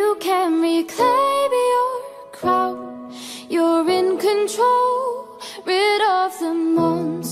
you can reclaim your crown. You're in control, rid of the monster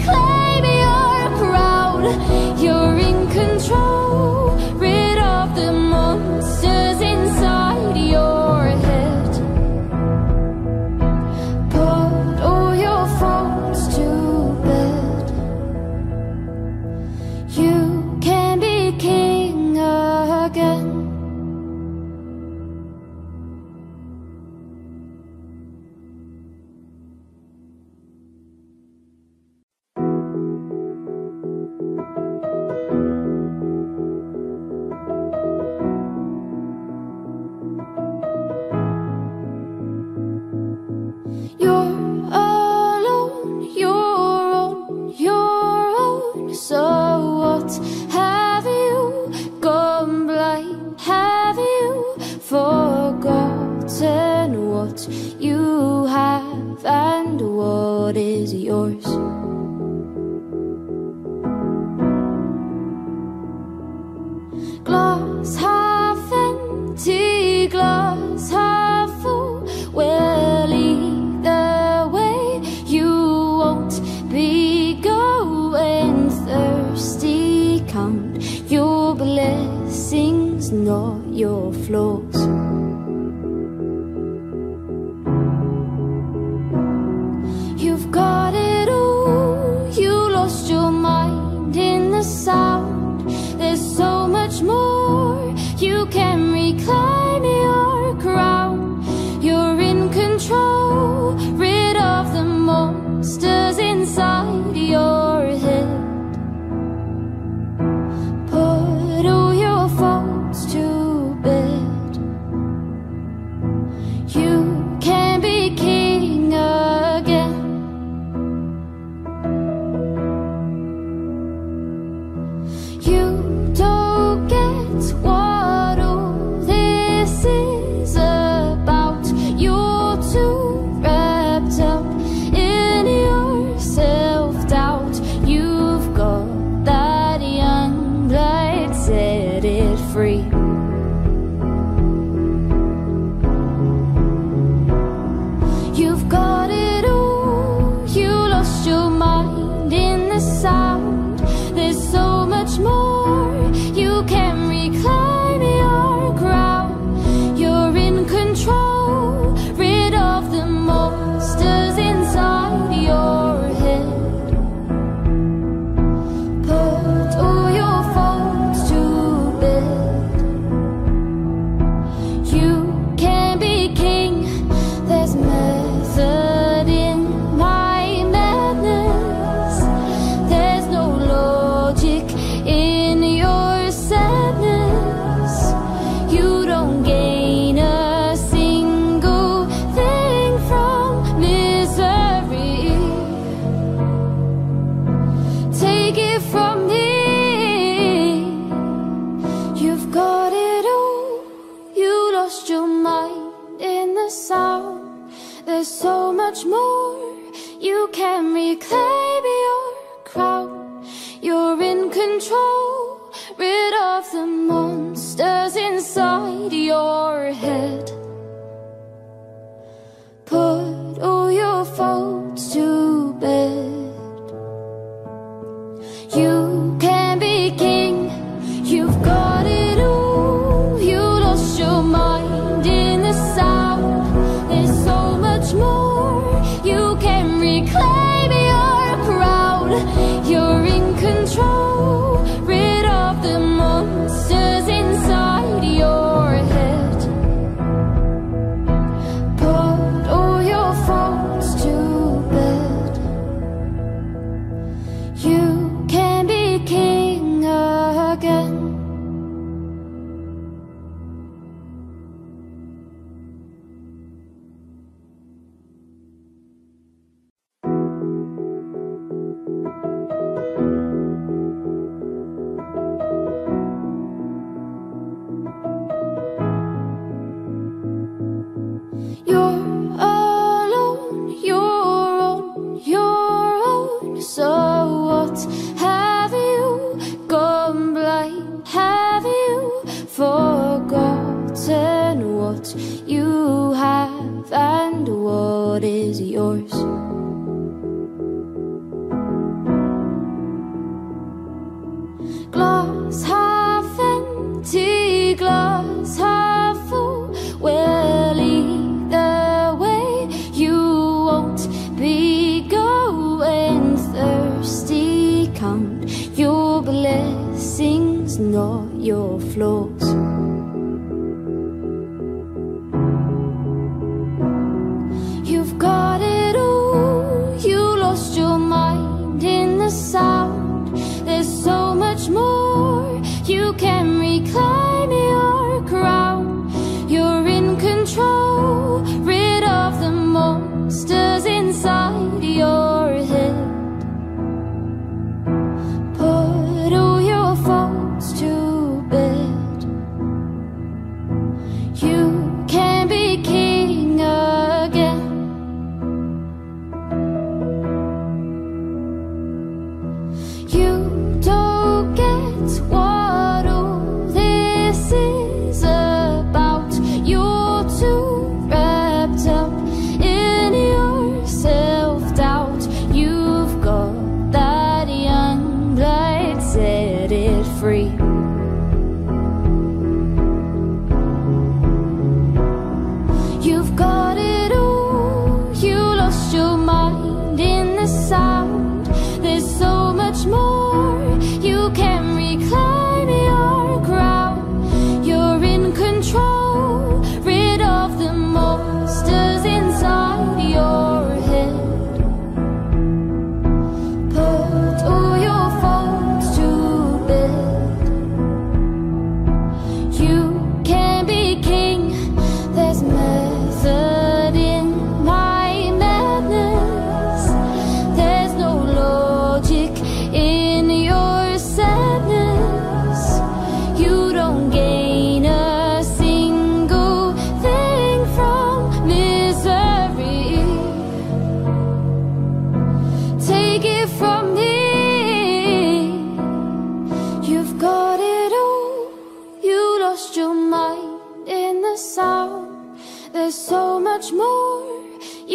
can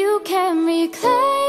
You can reclaim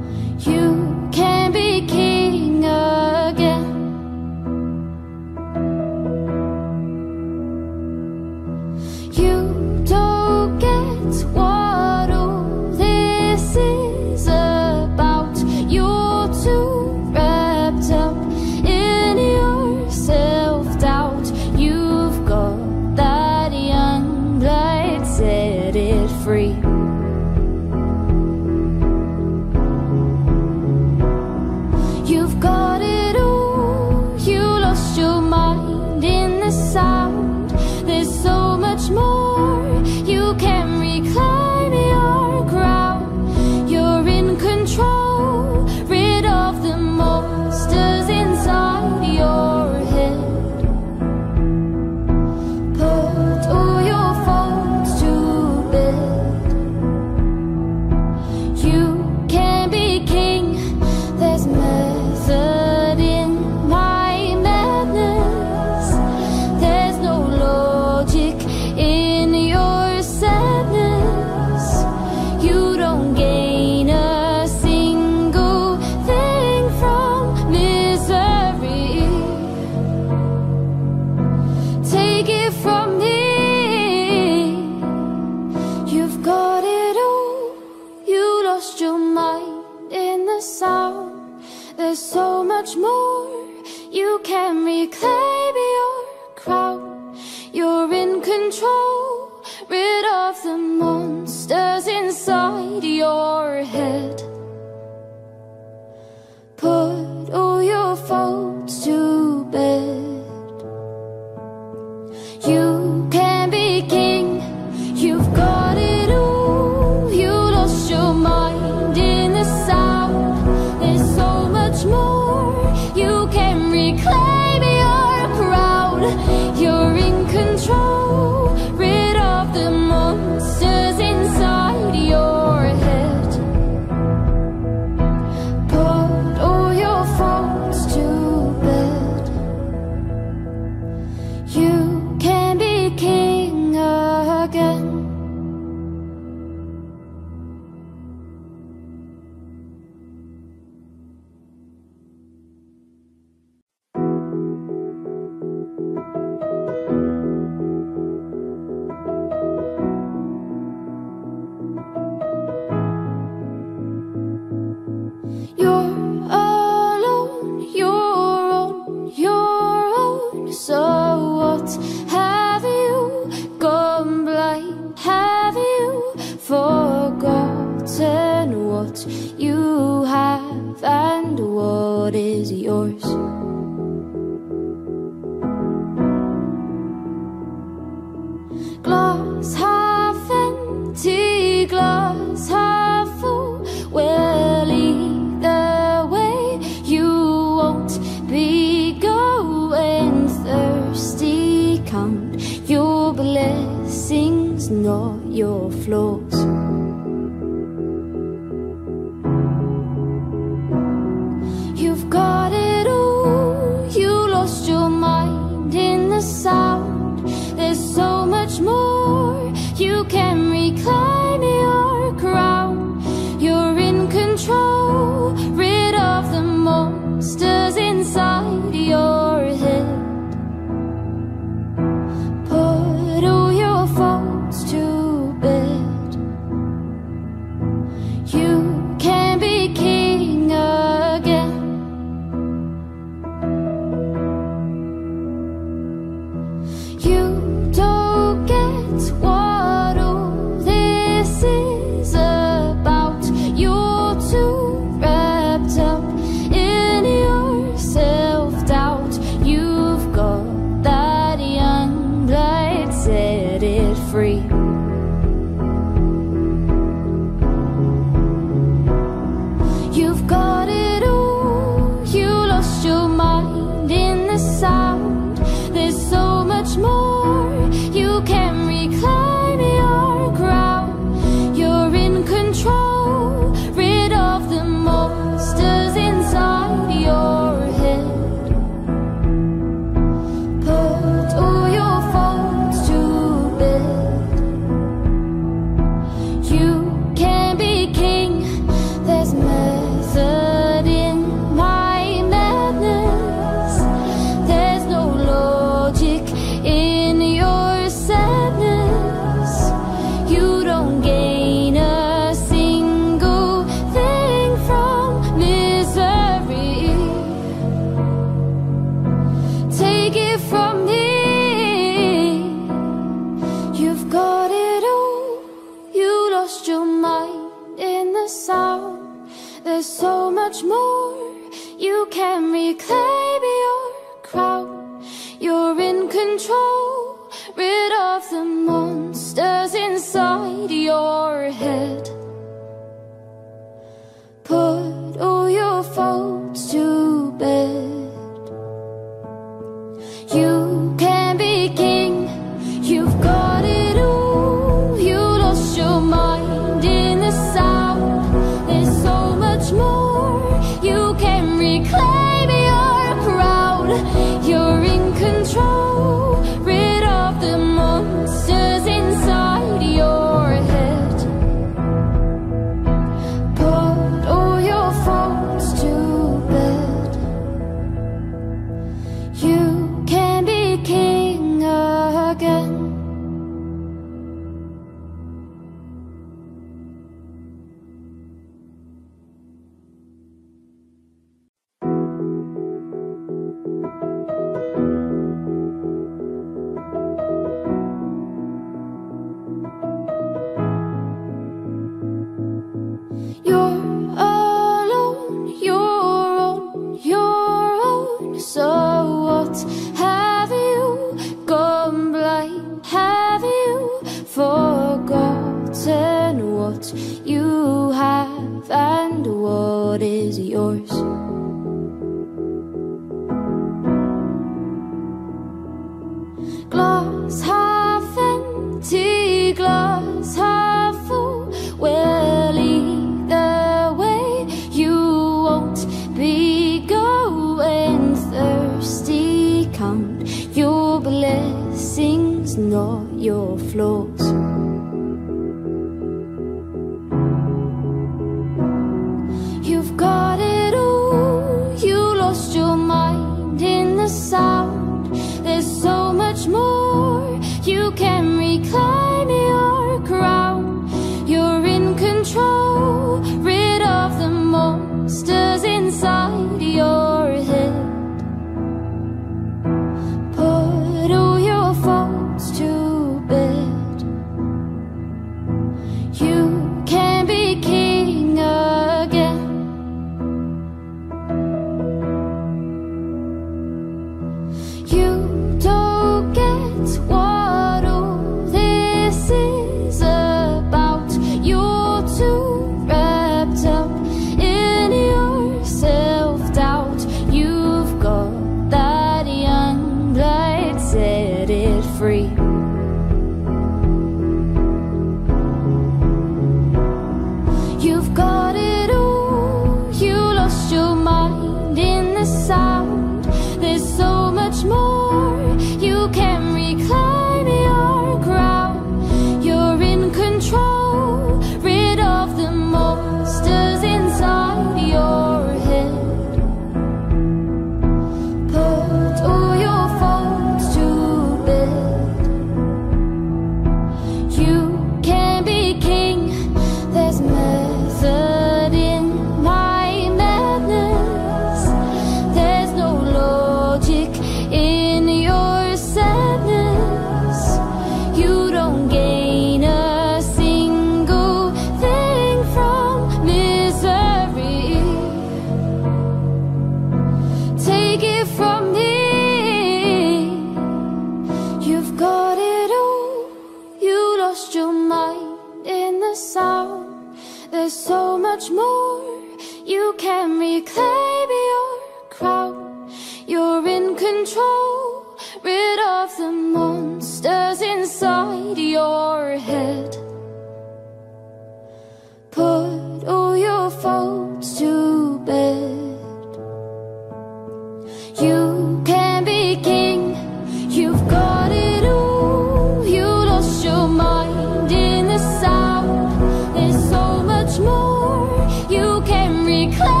can reclaim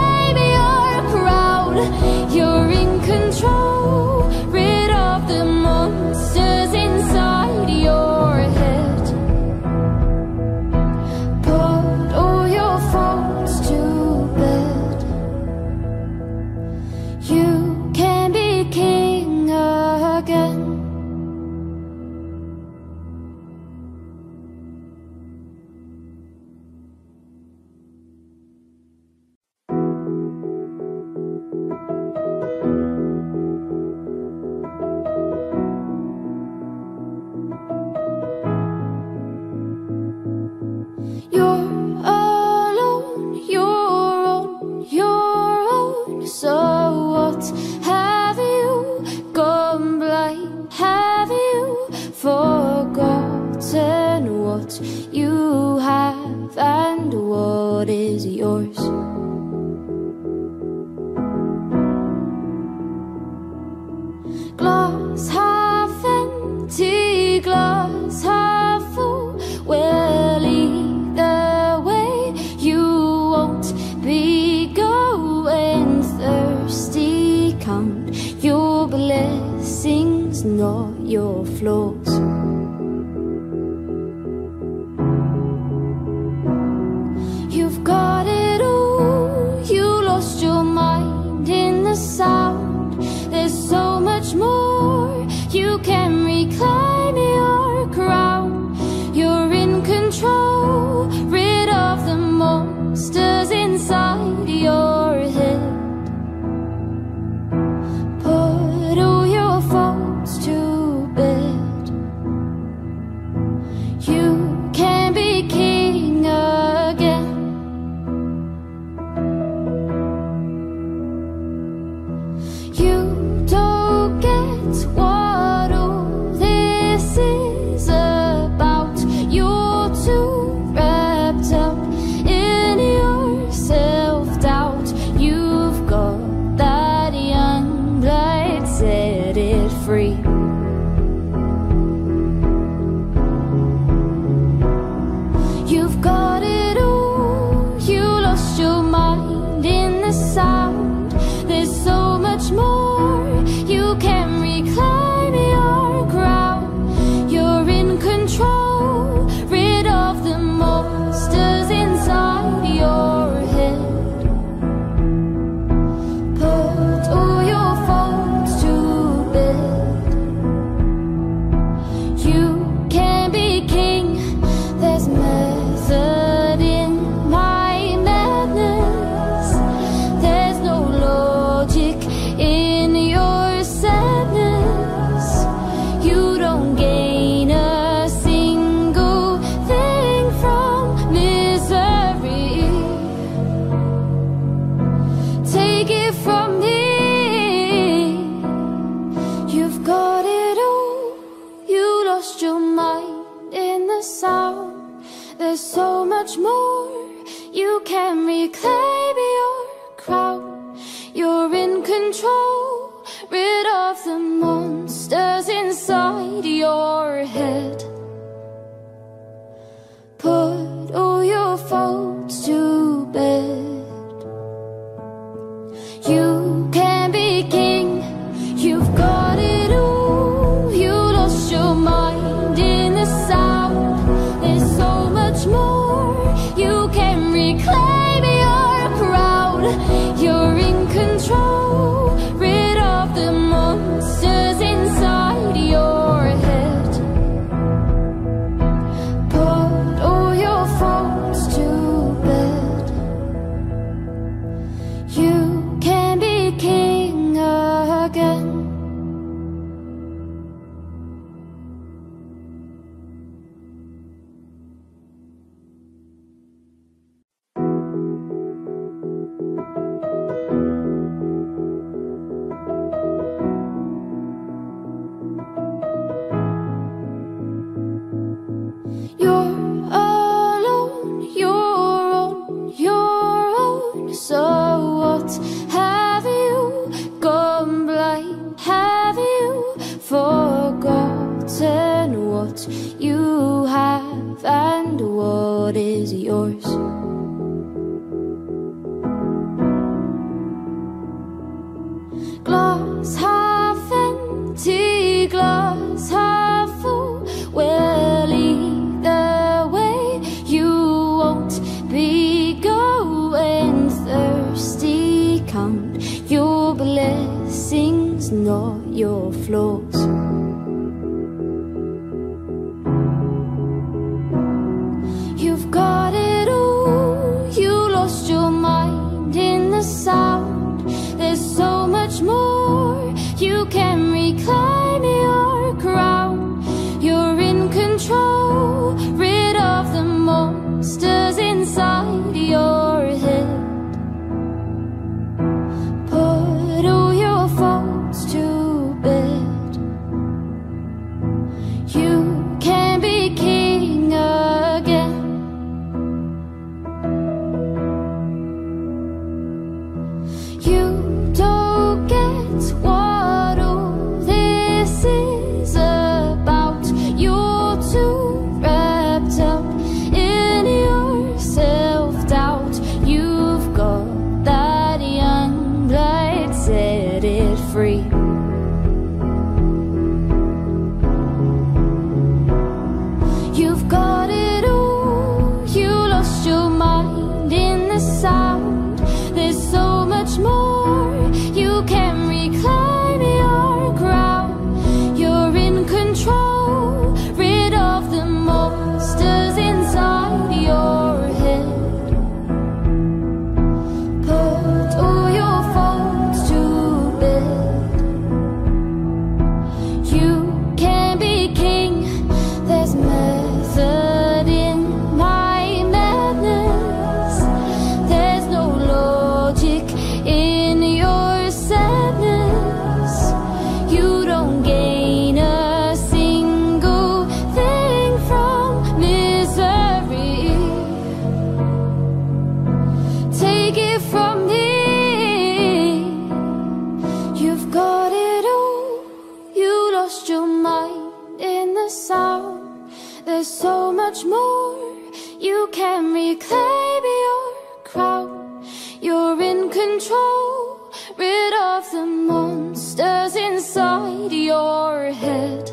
you claim your crown You're in control. Rid of the monsters inside your head.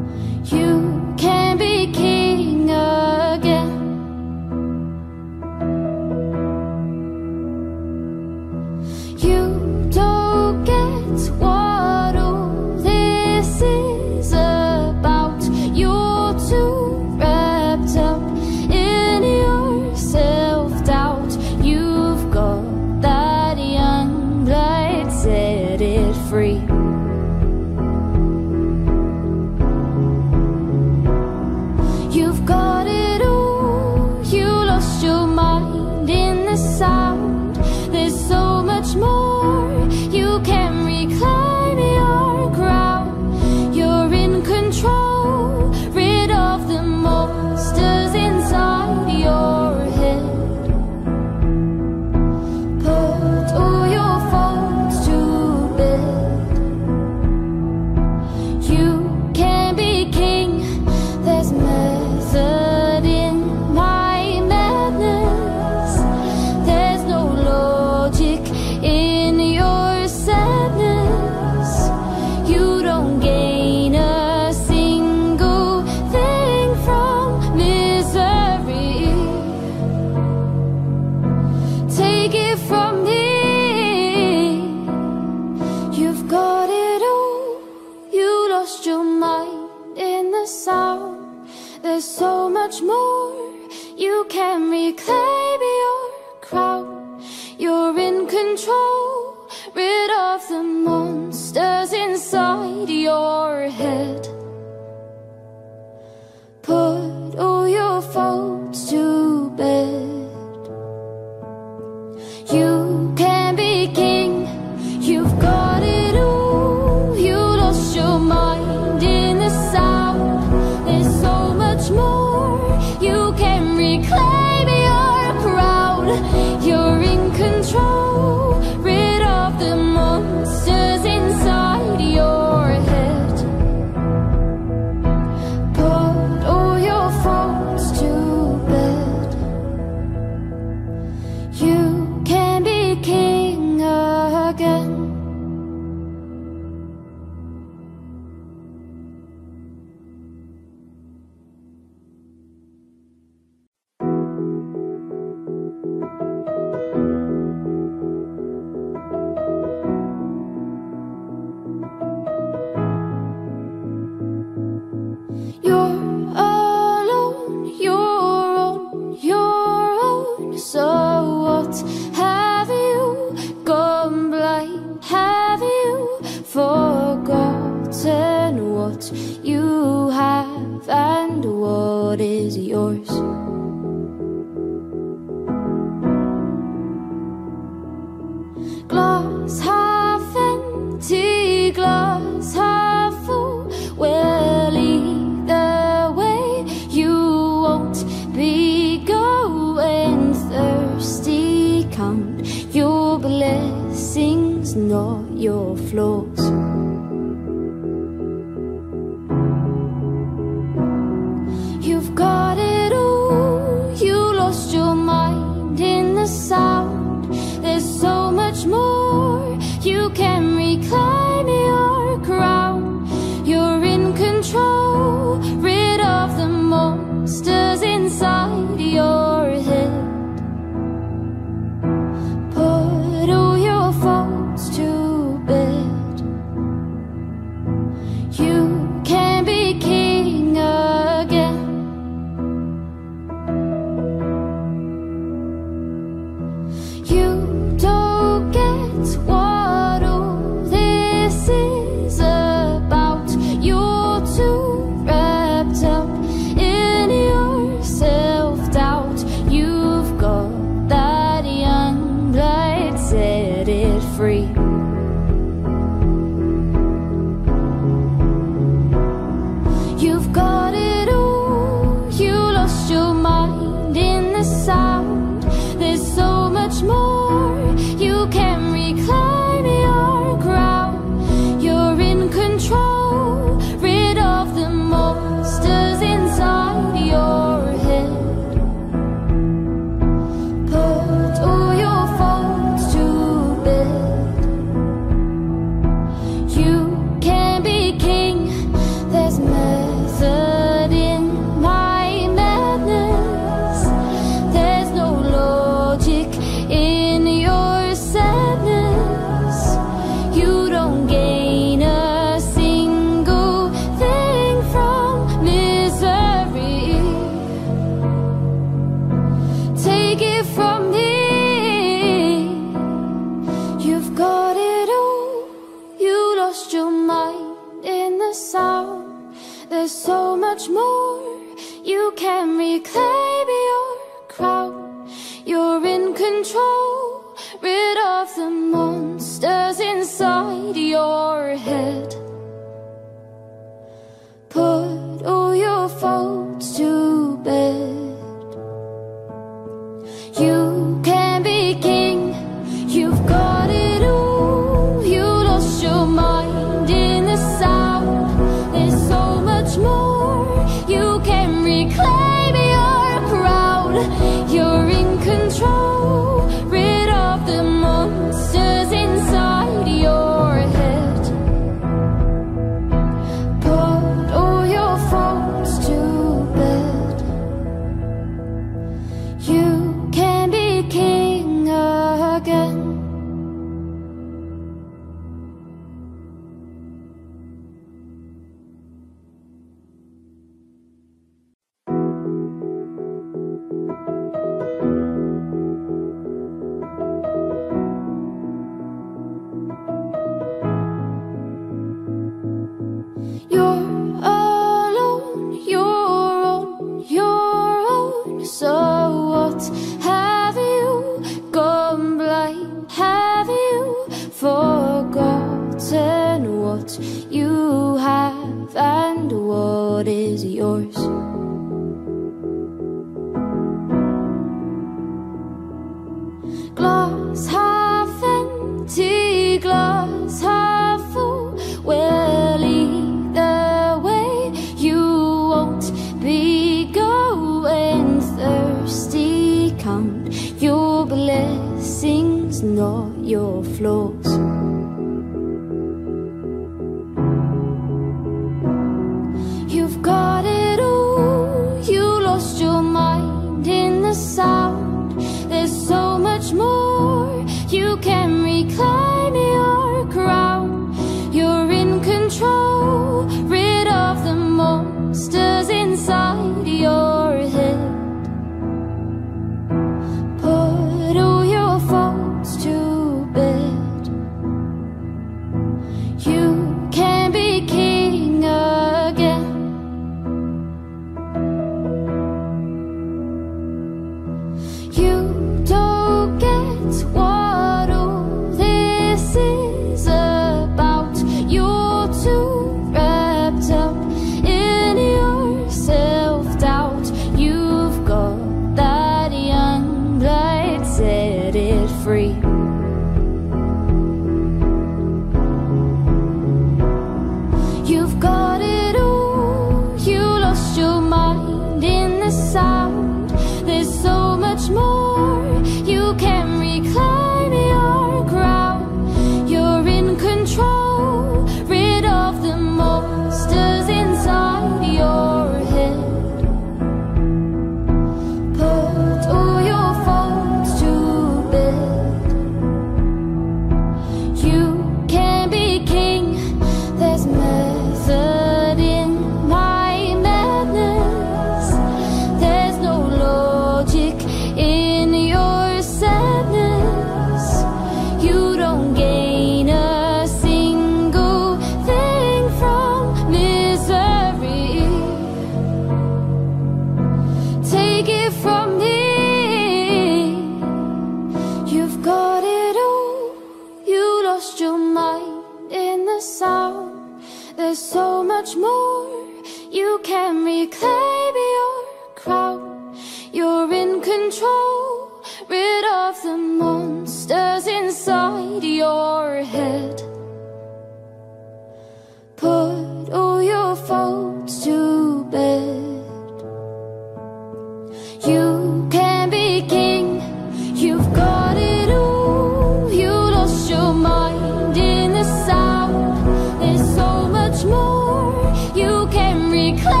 Can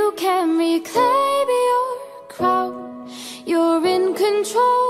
You can reclaim your crown. You're in control.